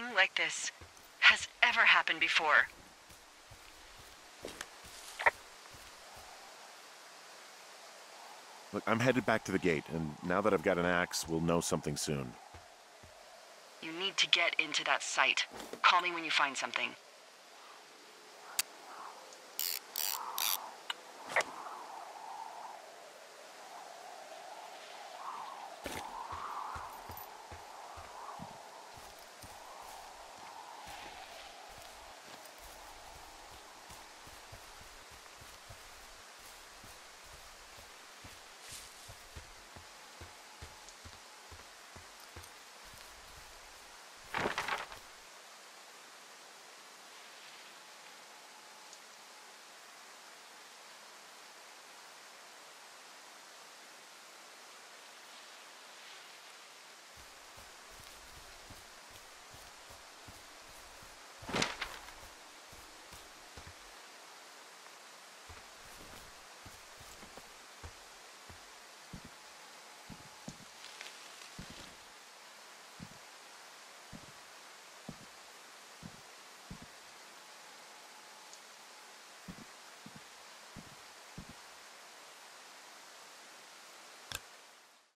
Nothing like this has ever happened before. Look, I'm headed back to the gate, and now that I've got an axe, we'll know something soon. You need to get into that site. Call me when you find something.